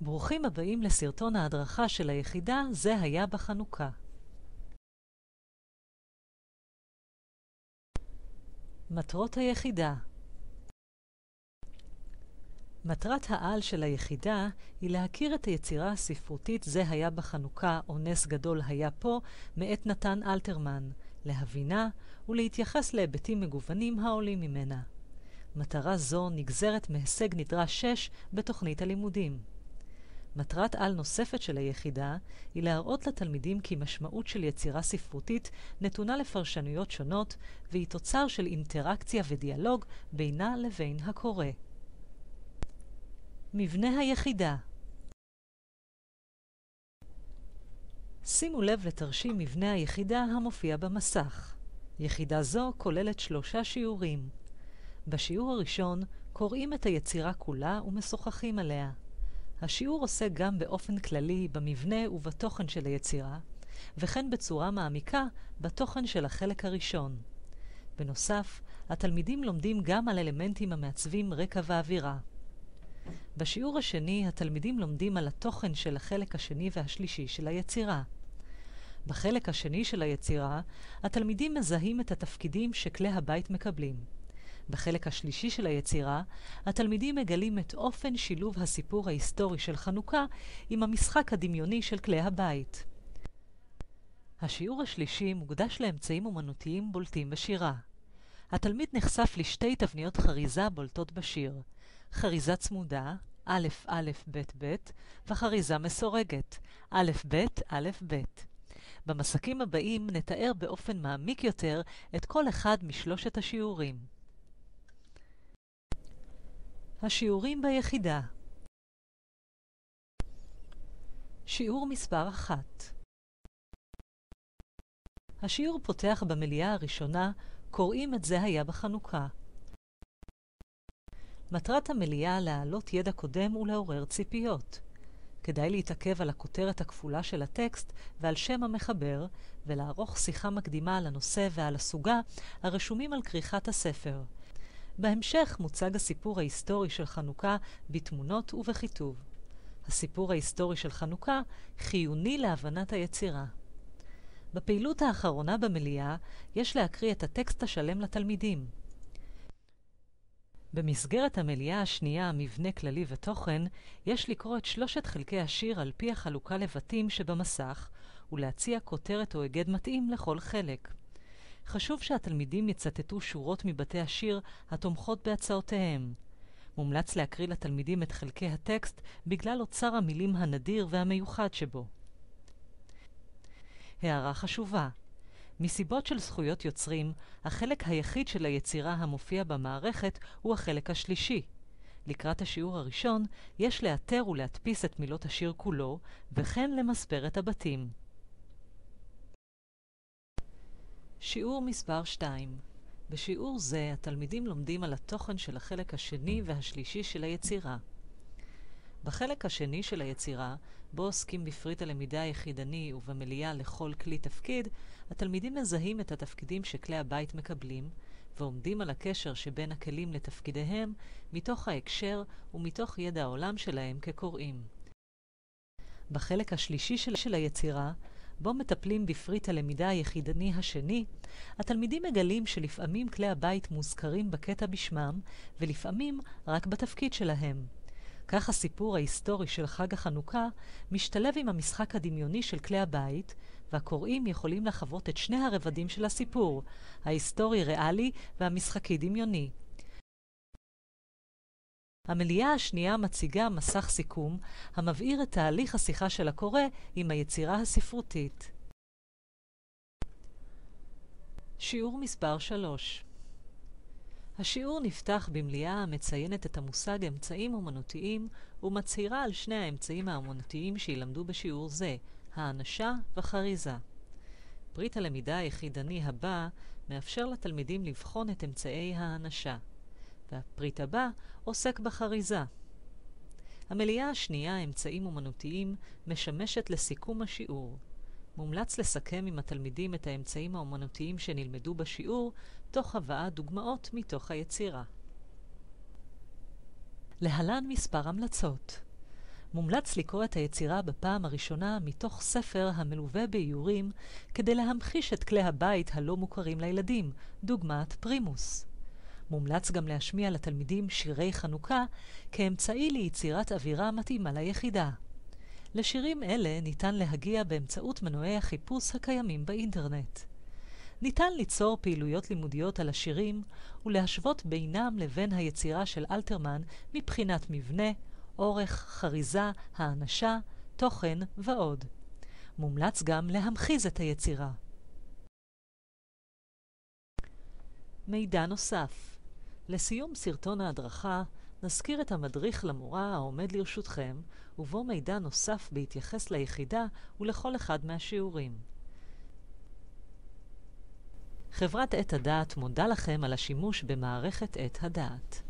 ברוכים הבאים לסרטון ההדרכה של היחידה "זה היה בחנוכה". מטרות היחידה מטרת העל של היחידה היא להכיר את היצירה הספרותית "זה היה בחנוכה" או "נס גדול היה פה" מאת נתן אלתרמן, להבינה ולהתייחס להיבטים מגוונים העולים ממנה. מטרה זו נגזרת מהישג נדרש 6 בתוכנית הלימודים. מטרת על נוספת של היחידה היא להראות לתלמידים כי משמעות של יצירה ספרותית נתונה לפרשנויות שונות והיא תוצר של אינטראקציה ודיאלוג בינה לבין הקורא. מבנה היחידה שימו לב לתרשים מבנה היחידה המופיע במסך. יחידה זו כוללת שלושה שיעורים. בשיעור הראשון קוראים את היצירה כולה ומשוחחים עליה. השיעור עוסק גם באופן כללי במבנה ובתוכן של היצירה, וכן בצורה מעמיקה בתוכן של החלק הראשון. בנוסף, התלמידים לומדים גם על אלמנטים המעצבים רקע ואווירה. בשיעור השני התלמידים לומדים על התוכן של החלק השני והשלישי של היצירה. בחלק השני של היצירה, התלמידים מזהים את התפקידים שכלי הבית מקבלים. בחלק השלישי של היצירה, התלמידים מגלים את אופן שילוב הסיפור ההיסטורי של חנוכה עם המשחק הדמיוני של כלי הבית. השיעור השלישי מוקדש לאמצעים אומנותיים בולטים בשירה. התלמיד נחשף לשתי תבניות חריזה בולטות בשיר, חריזה צמודה, א' א' ב' ב', וחריזה מסורגת, א' ב' א' ב'. במסקים הבאים נתאר באופן מעמיק יותר את כל אחד משלושת השיעורים. השיעורים ביחידה שיעור מספר 1 השיעור פותח במליאה הראשונה, קוראים את זה היה בחנוכה. מטרת המליאה להעלות ידע קודם ולעורר ציפיות. כדאי להתעכב על הכותרת הכפולה של הטקסט ועל שם המחבר, ולערוך שיחה מקדימה על הנושא ועל הסוגה הרשומים על כריכת הספר. בהמשך מוצג הסיפור ההיסטורי של חנוכה בתמונות ובכיתוב. הסיפור ההיסטורי של חנוכה חיוני להבנת היצירה. בפעילות האחרונה במליאה יש להקריא את הטקסט השלם לתלמידים. במסגרת המליאה השנייה, מבנה כללי ותוכן, יש לקרוא את שלושת חלקי השיר על פי החלוקה לבתים שבמסך, ולהציע כותרת או היגד מתאים לכל חלק. חשוב שהתלמידים יצטטו שורות מבתי השיר התומכות בהצעותיהם. מומלץ להקריא לתלמידים את חלקי הטקסט בגלל אוצר המילים הנדיר והמיוחד שבו. הערה חשובה מסיבות של זכויות יוצרים, החלק היחיד של היצירה המופיע במערכת הוא החלק השלישי. לקראת השיעור הראשון, יש לאתר ולהדפיס את מילות השיר כולו, וכן למספר את הבתים. שיעור מספר 2 בשיעור זה התלמידים לומדים על התוכן של החלק השני והשלישי של היצירה. בחלק השני של היצירה, בו עוסקים בפריט הלמידה היחידני ובמליאה לכל כלי תפקיד, התלמידים מזהים את התפקידים שכלי הבית מקבלים, ועומדים על הקשר שבין הכלים לתפקידיהם, מתוך ההקשר ומתוך ידע העולם שלהם כקוראים. בחלק השלישי של היצירה, בו מטפלים בפריט הלמידה היחידני השני, התלמידים מגלים שלפעמים כלי הבית מוזכרים בקטע בשמם, ולפעמים רק בתפקיד שלהם. כך הסיפור ההיסטורי של חג החנוכה משתלב עם המשחק הדמיוני של כלי הבית, והקוראים יכולים לחוות את שני הרבדים של הסיפור, ההיסטורי-ריאלי והמשחקי-דמיוני. המליאה השנייה מציגה מסך סיכום המבהיר את תהליך השיחה של הקורא עם היצירה הספרותית. שיעור מספר 3 השיעור נפתח במליאה המציינת את המושג אמצעים אומנותיים ומצהירה על שני האמצעים האומנותיים שילמדו בשיעור זה, האנשה וחריזה. ברית הלמידה היחידני הבא מאפשר לתלמידים לבחון את אמצעי האנשה, והפריט הבא עוסק בחריזה. המליאה השנייה, אמצעים אומנותיים, משמשת לסיכום השיעור. מומלץ לסכם עם התלמידים את האמצעים האומנותיים שנלמדו בשיעור, תוך הבאת דוגמאות מתוך היצירה. להלן מספר המלצות. מומלץ לקרוא את היצירה בפעם הראשונה מתוך ספר המלווה באיורים כדי להמחיש את כלי הבית הלא מוכרים לילדים, דוגמת פרימוס. מומלץ גם להשמיע לתלמידים שירי חנוכה כאמצעי ליצירת אווירה מתאימה ליחידה. לשירים אלה ניתן להגיע באמצעות מנועי החיפוש הקיימים באינטרנט. ניתן ליצור פעילויות לימודיות על השירים ולהשוות בינם לבין היצירה של אלתרמן מבחינת מבנה, אורך, חריזה, האנשה, תוכן ועוד. מומלץ גם להמחיז את היצירה. מידע נוסף לסיום סרטון ההדרכה נזכיר את המדריך למורה העומד לרשותכם, ובו מידע נוסף בהתייחס ליחידה ולכל אחד מהשיעורים. חברת עת הדעת מודה לכם על השימוש במערכת עת הדעת.